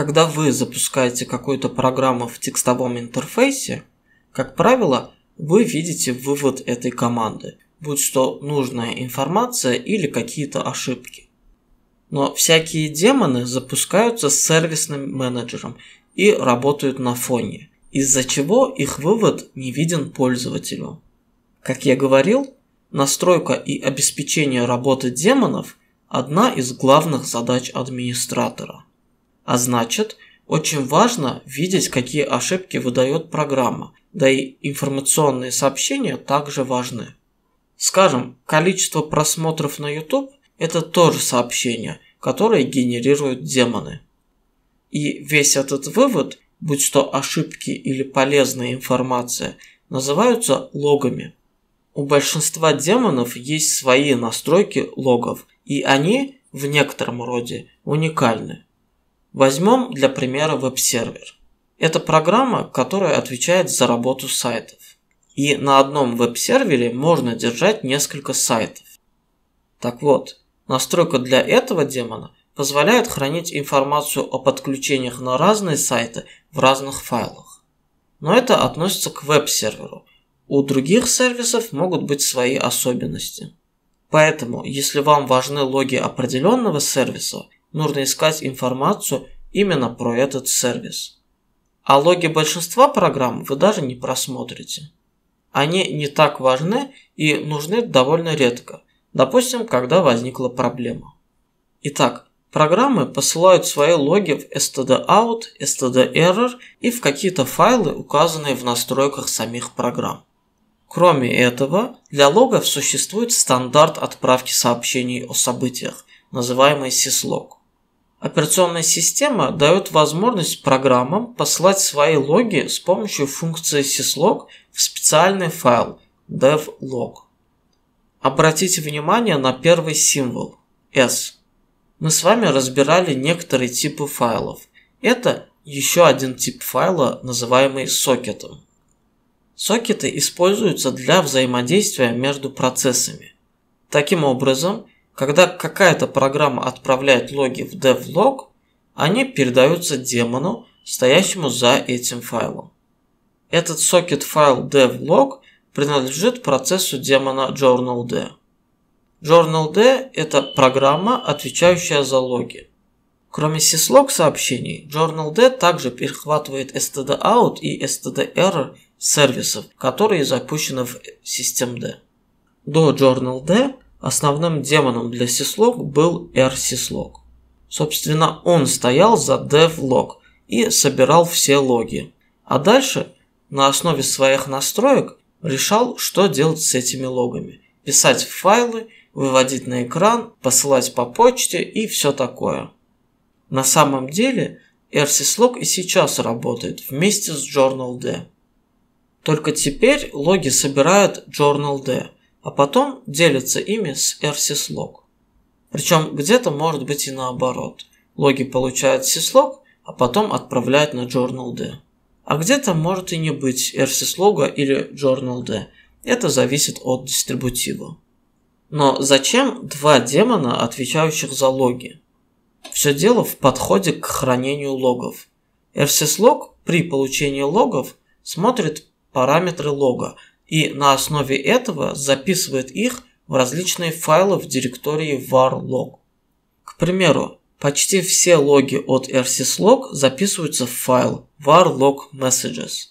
Когда вы запускаете какую-то программу в текстовом интерфейсе, как правило, вы видите вывод этой команды, будь что нужная информация или какие-то ошибки. Но всякие демоны запускаются с сервисным менеджером и работают на фоне, из-за чего их вывод не виден пользователю. Как я говорил, настройка и обеспечение работы демонов – одна из главных задач администратора. А значит, очень важно видеть, какие ошибки выдает программа, да и информационные сообщения также важны. Скажем, количество просмотров на YouTube – это тоже сообщение, которое генерируют демоны. И весь этот вывод, будь то ошибки или полезная информация, называются логами. У большинства демонов есть свои настройки логов, и они в некотором роде уникальны. Возьмем для примера веб-сервер. Это программа, которая отвечает за работу сайтов. И на одном веб-сервере можно держать несколько сайтов. Так вот, настройка для этого демона позволяет хранить информацию о подключениях на разные сайты в разных файлах. Но это относится к веб-серверу. У других сервисов могут быть свои особенности. Поэтому, если вам важны логи определенного сервиса, нужно искать информацию именно про этот сервис. А логи большинства программ вы даже не просмотрите. Они не так важны и нужны довольно редко, допустим, когда возникла проблема. Итак, программы посылают свои логи в stdout, stderror и в какие-то файлы, указанные в настройках самих программ. Кроме этого, для логов существует стандарт отправки сообщений о событиях, называемый syslog. Операционная система дает возможность программам посылать свои логи с помощью функции syslog в специальный файл devlog. Обратите внимание на первый символ S. Мы с вами разбирали некоторые типы файлов. Это еще один тип файла, называемый сокетом. Сокеты используются для взаимодействия между процессами. Таким образом, когда какая-то программа отправляет логи в devlog, они передаются демону, стоящему за этим файлом. Этот сокет файл devlog принадлежит процессу демона journald. Journald – это программа, отвечающая за логи. Кроме syslog сообщений, journald также перехватывает stdout и stderror сервисов, которые запущены в systemd. До journal-d основным демоном для syslog был rsyslog. Собственно, он стоял за devlog и собирал все логи. А дальше, на основе своих настроек, решал, что делать с этими логами. Писать в файлы, выводить на экран, посылать по почте и все такое. На самом деле, rsyslog и сейчас работает вместе с journal-d. Только теперь логи собирают journal-d, а потом делятся ими с rsyslog. Причем где-то может быть и наоборот. Логи получают syslog, а потом отправляют на journal-d. А где-то может и не быть rsyslog или journal-d. Это зависит от дистрибутива. Но зачем два демона, отвечающих за логи? Все дело в подходе к хранению логов. rsyslog при получении логов смотрит параметры лога и на основе этого записывает их в различные файлы в директории var log. К примеру, почти все логи от rsyslog записываются в файл var log messages.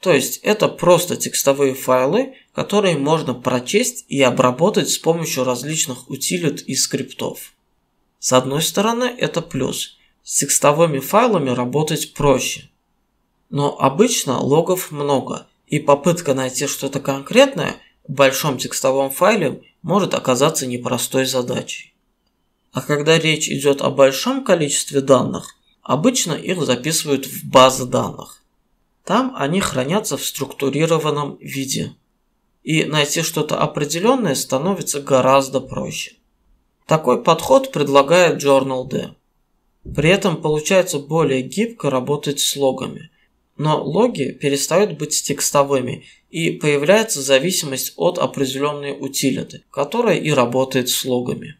То есть это просто текстовые файлы, которые можно прочесть и обработать с помощью различных утилит и скриптов. С одной стороны это плюс. С текстовыми файлами работать проще – но обычно логов много, и попытка найти что-то конкретное в большом текстовом файле может оказаться непростой задачей. А когда речь идет о большом количестве данных, обычно их записывают в базы данных. Там они хранятся в структурированном виде. И найти что-то определенное становится гораздо проще. Такой подход предлагает Journal-D. При этом получается более гибко работать с логами – но логи перестают быть текстовыми и появляется зависимость от определенной утилиты, которая и работает с логами.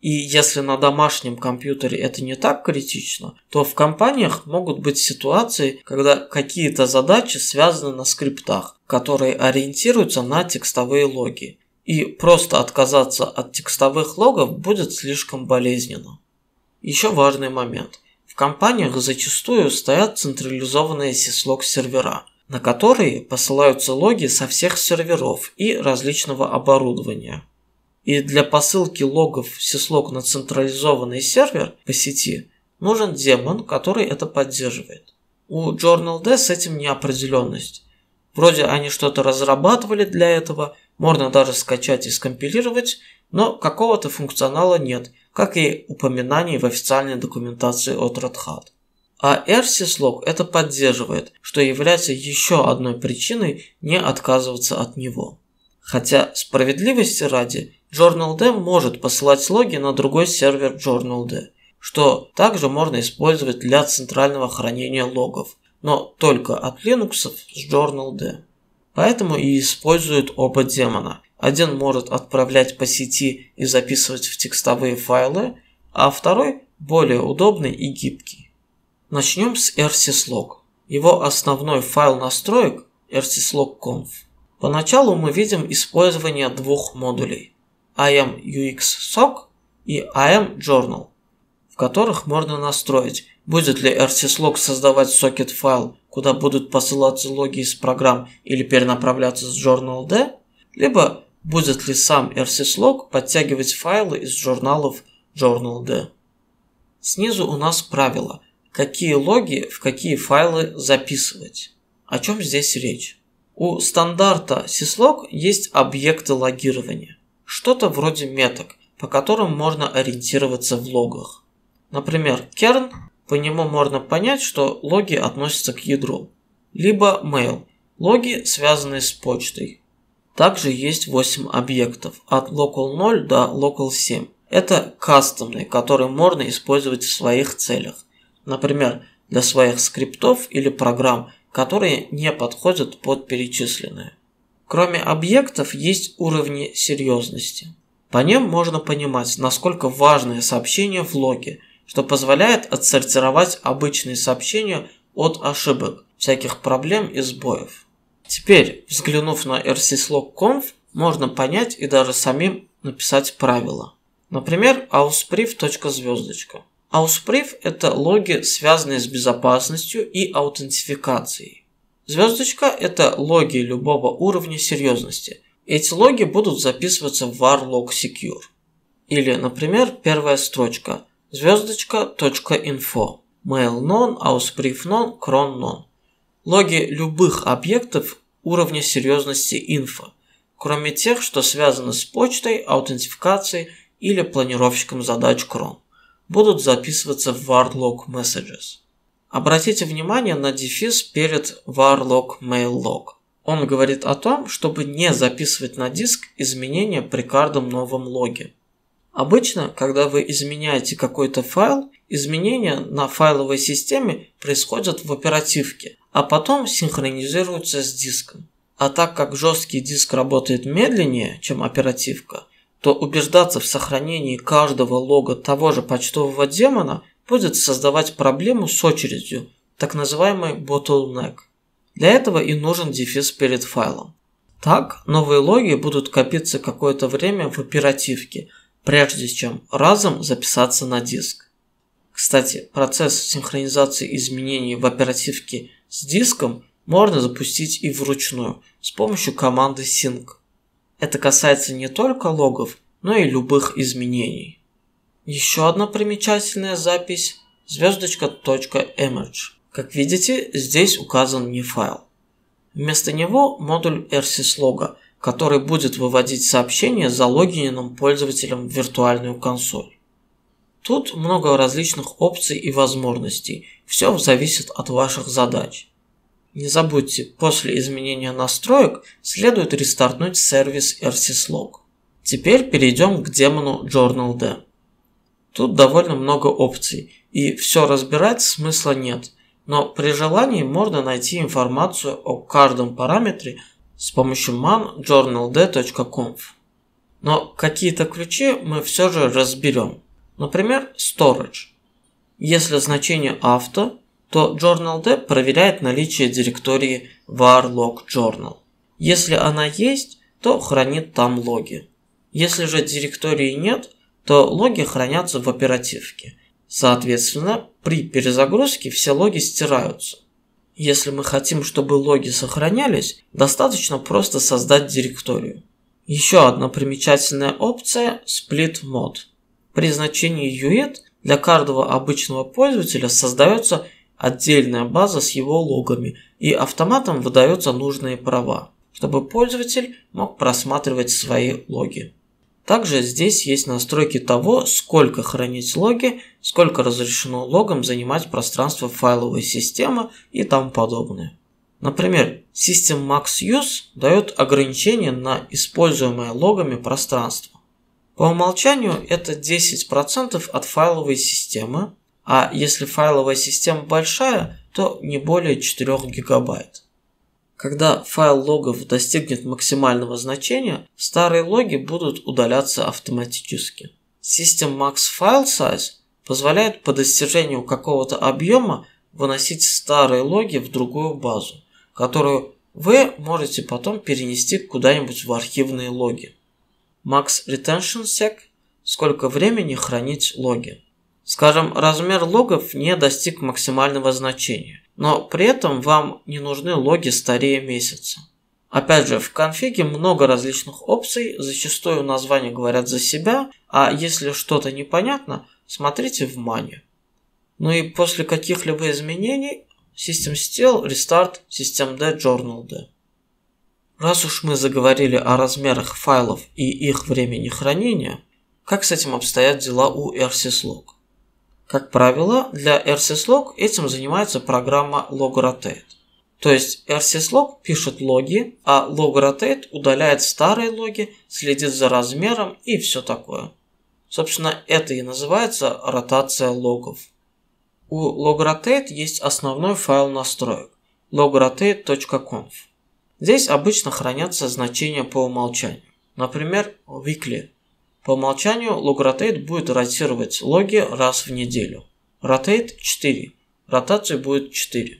И если на домашнем компьютере это не так критично, то в компаниях могут быть ситуации, когда какие-то задачи связаны на скриптах, которые ориентируются на текстовые логи. И просто отказаться от текстовых логов будет слишком болезненно. Еще важный момент. Компаниях зачастую стоят централизованные syslog сервера, на которые посылаются логи со всех серверов и различного оборудования. И для посылки логов syslog на централизованный сервер по сети нужен демон, который это поддерживает. У JournalD с этим неопределенность. Вроде они что-то разрабатывали для этого, можно даже скачать и скомпилировать, но какого-то функционала нет, как и упоминаний в официальной документации от Hat. А RSyslog это поддерживает, что является еще одной причиной не отказываться от него. Хотя справедливости ради, JournalD может посылать логи на другой сервер JournalD, что также можно использовать для центрального хранения логов, но только от Linux с JournalD. Поэтому и используют оба демона. Один может отправлять по сети и записывать в текстовые файлы, а второй более удобный и гибкий. Начнем с rsyslog. Его основной файл настроек rsyslog.conf. Поначалу мы видим использование двух модулей IAM-UX-SOC и IAM-Journal, в которых можно настроить, будет ли rsyslog создавать сокет файл, куда будут посылаться логи из программ или перенаправляться с Journal-D, либо будет ли сам rsyslog подтягивать файлы из журналов Journal-D. Снизу у нас правило, какие логи в какие файлы записывать. О чем здесь речь? У стандарта syslog есть объекты логирования. Что-то вроде меток, по которым можно ориентироваться в логах. Например, kern, по нему можно понять, что логи относятся к ядру. Либо mail, логи, связанные с почтой. Также есть 8 объектов, от local 0 до local 7. Это кастомные, которые можно использовать в своих целях. Например, для своих скриптов или программ, которые не подходят под перечисленные. Кроме объектов есть уровни серьезности. По ним можно понимать, насколько важное сообщение в логе, что позволяет отсортировать обычные сообщения от ошибок, всяких проблем и сбоев. Теперь, взглянув на rsyslog.conf, можно понять и даже самим написать правила. Например, auspriv.звездочка. Auspriv – это логи, связанные с безопасностью и аутентификацией. Звездочка – это логи любого уровня серьезности. Эти логи будут записываться в var log secure. Или, например, первая строчка звездочка .info mail non, auspriv non, cron non логи любых объектов уровня серьезности инфо, кроме тех, что связаны с почтой, аутентификацией или планировщиком задач cron, будут записываться в varlog messages. Обратите внимание на дефис перед varlog maillog. Он говорит о том, чтобы не записывать на диск изменения при каждом новом логе. Обычно, когда вы изменяете какой-то файл, изменения на файловой системе происходят в оперативке, а потом синхронизируются с диском. А так как жесткий диск работает медленнее, чем оперативка, то убеждаться в сохранении каждого лога того же почтового демона будет создавать проблему с очередью, так называемый bottleneck. Для этого и нужен дефис перед файлом. Так, новые логи будут копиться какое-то время в оперативке, прежде чем разом записаться на диск. Кстати, процесс синхронизации изменений в оперативке с диском можно запустить и вручную с помощью команды sync. Это касается не только логов, но и любых изменений. Еще одна примечательная запись звездочка.image. Как видите, здесь указан не файл. Вместо него модуль rsyslog, который будет выводить сообщение залогиненным пользователем в виртуальную консоль. Тут много различных опций и возможностей, все зависит от ваших задач. Не забудьте, после изменения настроек следует рестартнуть сервис rsyslog. Теперь перейдем к демону JournalD. Тут довольно много опций, и все разбирать смысла нет, но при желании можно найти информацию о каждом параметре с помощью man journald.conf. Но какие-то ключи мы все же разберем. Например, storage. Если значение авто, то journald проверяет наличие директории var log journal. Если она есть, то хранит там логи. Если же директории нет, то логи хранятся в оперативке. Соответственно, при перезагрузке все логи стираются. Если мы хотим, чтобы логи сохранялись, достаточно просто создать директорию. Еще одна примечательная опция – Split Mode. При значении UET для каждого обычного пользователя создается отдельная база с его логами и автоматом выдаются нужные права, чтобы пользователь мог просматривать свои логи. Также здесь есть настройки того, сколько хранить логи, сколько разрешено логам занимать пространство файловой системы и тому подобное. Например, System Max Use дает ограничение на используемое логами пространство. По умолчанию это 10% от файловой системы, а если файловая система большая, то не более 4 гигабайт. Когда файл логов достигнет максимального значения, старые логи будут удаляться автоматически. System Max File Size позволяет по достижению какого-то объема выносить старые логи в другую базу, которую вы можете потом перенести куда-нибудь в архивные логи. Max Retention Sec – сколько времени хранить логи. Скажем, размер логов не достиг максимального значения но при этом вам не нужны логи старее месяца. Опять же, в конфиге много различных опций, зачастую названия говорят за себя, а если что-то непонятно, смотрите в мане. Ну и после каких-либо изменений System Still Restart Systemd Journal Раз уж мы заговорили о размерах файлов и их времени хранения, как с этим обстоят дела у RCSlog? Как правило, для RCSlog этим занимается программа LogRotate. То есть RCSlog пишет логи, а LogRotate удаляет старые логи, следит за размером и все такое. Собственно, это и называется ротация логов. У LogRotate есть основной файл настроек logrotate.conf. Здесь обычно хранятся значения по умолчанию. Например, weekly по умолчанию logrotate будет ротировать логи раз в неделю. Rotate 4. Ротации будет 4.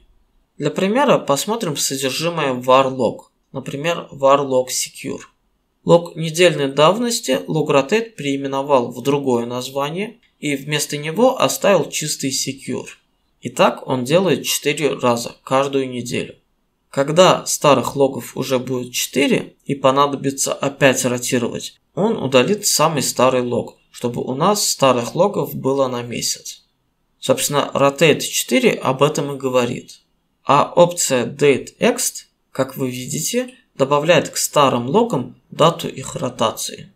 Для примера посмотрим содержимое var log. Например, var log secure. Лог недельной давности logrotate переименовал в другое название и вместо него оставил чистый secure. И так он делает 4 раза каждую неделю. Когда старых логов уже будет 4 и понадобится опять ротировать, он удалит самый старый лог, чтобы у нас старых логов было на месяц. Собственно, Rotate 4 об этом и говорит. А опция DateExt, как вы видите, добавляет к старым логам дату их ротации.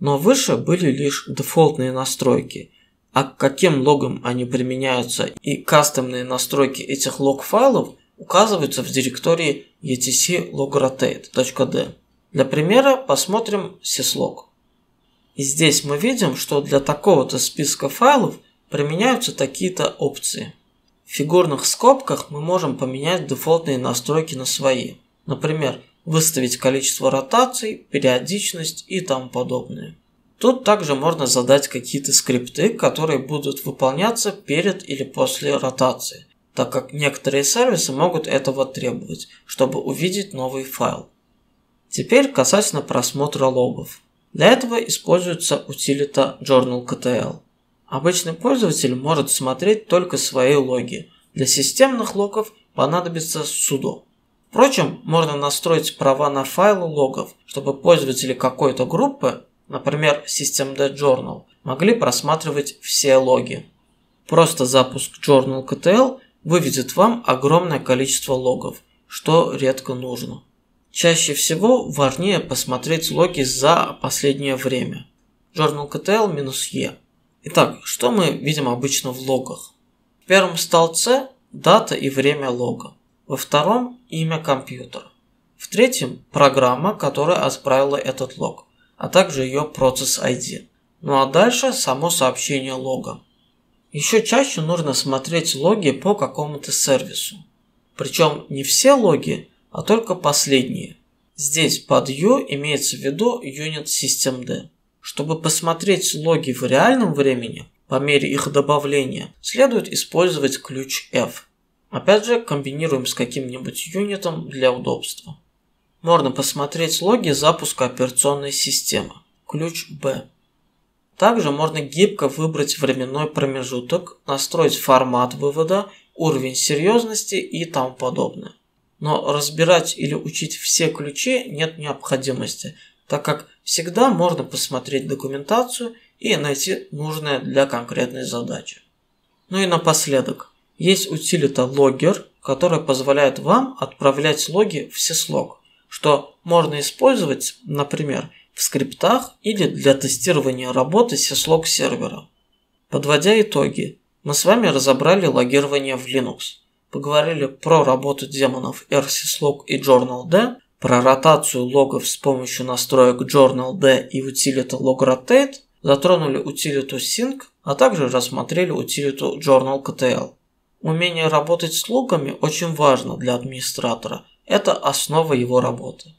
Но выше были лишь дефолтные настройки, а к каким логам они применяются и кастомные настройки этих лог-файлов указываются в директории etc logrotate.d. Для примера посмотрим syslog. И здесь мы видим, что для такого-то списка файлов применяются такие-то опции. В фигурных скобках мы можем поменять дефолтные настройки на свои. Например, выставить количество ротаций, периодичность и тому подобное. Тут также можно задать какие-то скрипты, которые будут выполняться перед или после ротации, так как некоторые сервисы могут этого требовать, чтобы увидеть новый файл. Теперь касательно просмотра логов. Для этого используется утилита JournalKTL. Обычный пользователь может смотреть только свои логи. Для системных логов понадобится sudo. Впрочем, можно настроить права на файлы логов, чтобы пользователи какой-то группы, например, Systemd Journal, могли просматривать все логи. Просто запуск JournalKTL выведет вам огромное количество логов, что редко нужно. Чаще всего важнее посмотреть логи за последнее время. Journal KTL-E. Итак, что мы видим обычно в логах? В первом столбце дата и время лога. Во втором – имя компьютера. В третьем – программа, которая отправила этот лог, а также ее процесс ID. Ну а дальше само сообщение лога. Еще чаще нужно смотреть логи по какому-то сервису. Причем не все логи – а только последние. Здесь под U имеется в виду Unit Systemd. Чтобы посмотреть логи в реальном времени, по мере их добавления, следует использовать ключ F. Опять же, комбинируем с каким-нибудь юнитом для удобства. Можно посмотреть логи запуска операционной системы. Ключ B. Также можно гибко выбрать временной промежуток, настроить формат вывода, уровень серьезности и тому подобное. Но разбирать или учить все ключи нет необходимости, так как всегда можно посмотреть документацию и найти нужное для конкретной задачи. Ну и напоследок, есть утилита Logger, которая позволяет вам отправлять логи в syslog, что можно использовать, например, в скриптах или для тестирования работы syslog сервера. Подводя итоги, мы с вами разобрали логирование в Linux, поговорили про работу демонов rsyslog и journald, про ротацию логов с помощью настроек journald и утилита logrotate, затронули утилиту sync, а также рассмотрели утилиту journal.ktl. Умение работать с логами очень важно для администратора. Это основа его работы.